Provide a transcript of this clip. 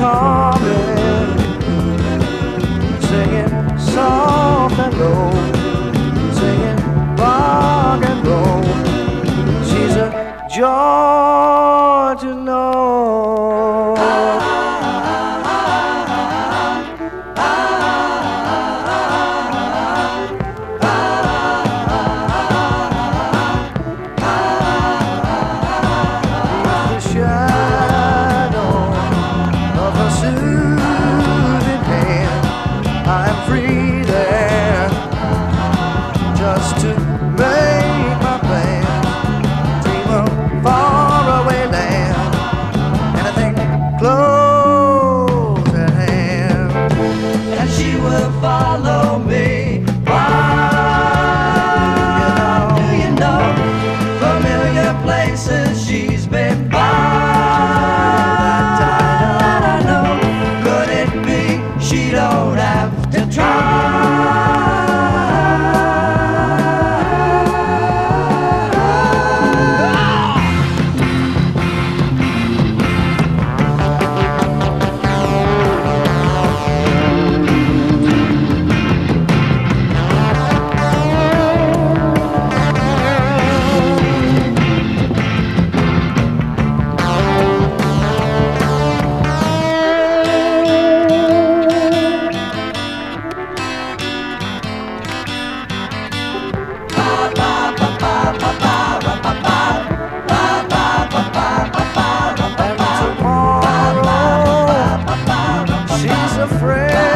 coming, singing soft and low, singing rock and roll. She's a joy. make my plan. Dream of faraway land, anything close at hand. And she will follow. afraid.